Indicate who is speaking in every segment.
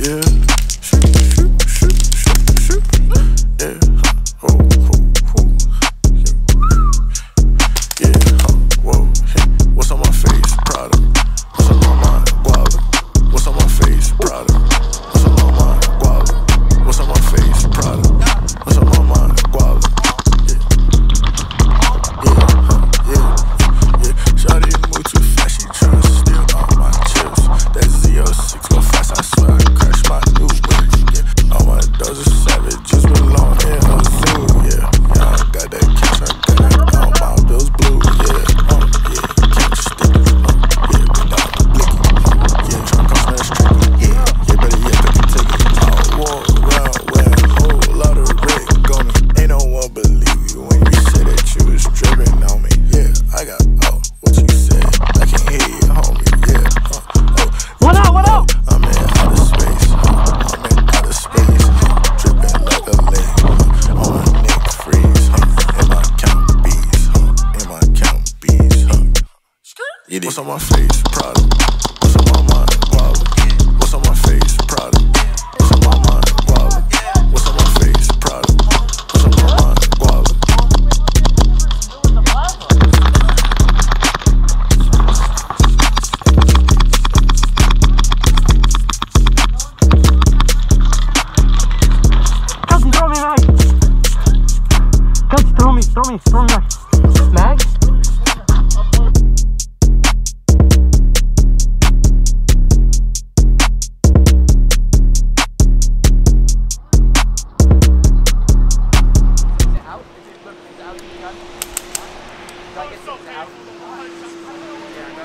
Speaker 1: yeah. It. What's on my face? Prada. What's on my mind? Wallet. What's on my face? Prada. What's on my mind? Wallet. What's on my face? Prada. What's on my mind?
Speaker 2: Kelsey, throw me throw me, throw me,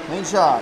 Speaker 3: nem shot.